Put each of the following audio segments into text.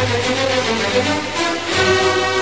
Thank you.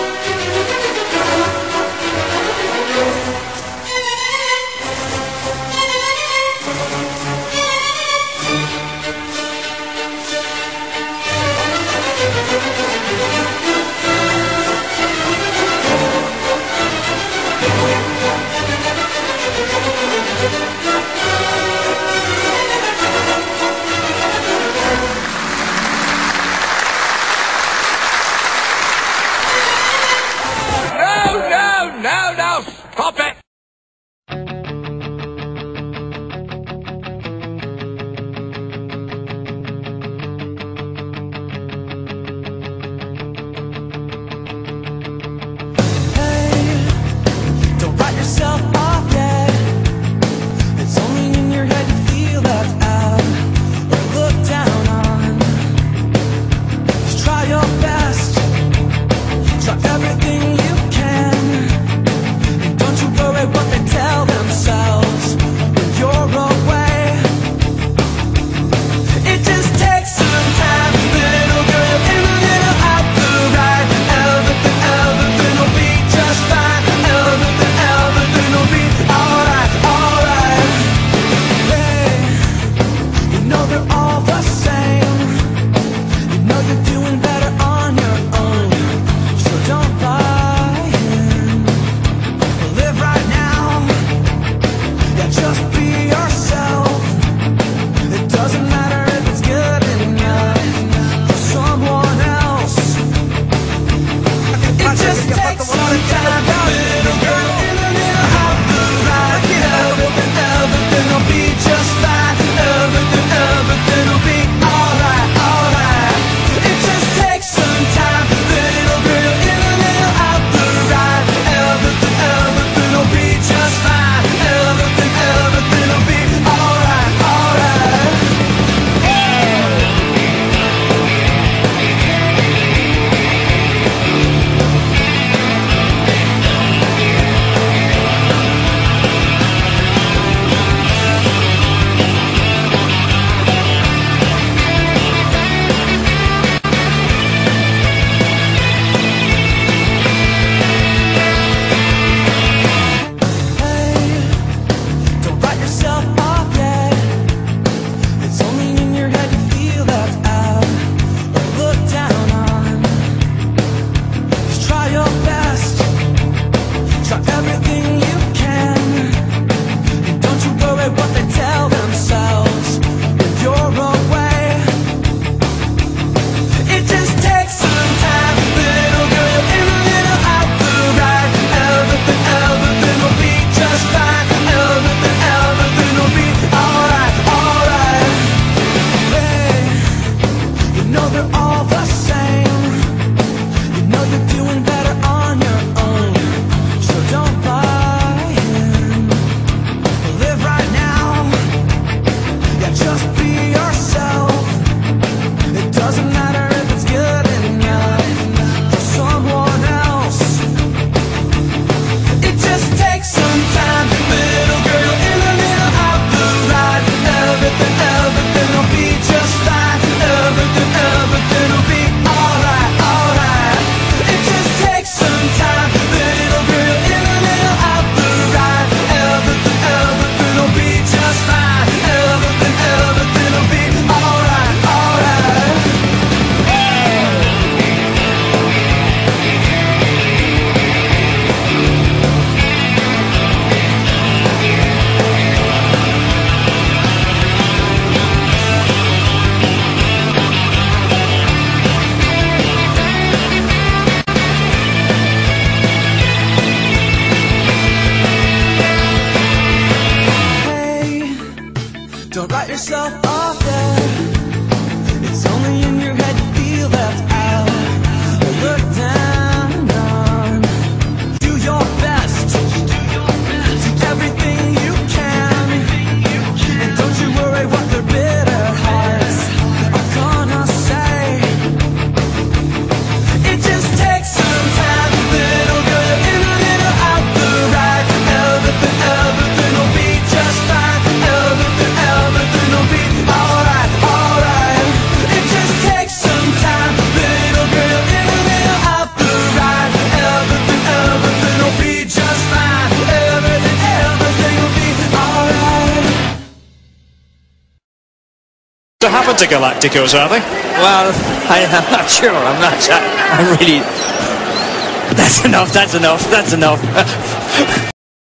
Santa Galacticos, are they? Well, I, am not sure. I'm not sure. I'm really. That's enough. That's enough. That's enough.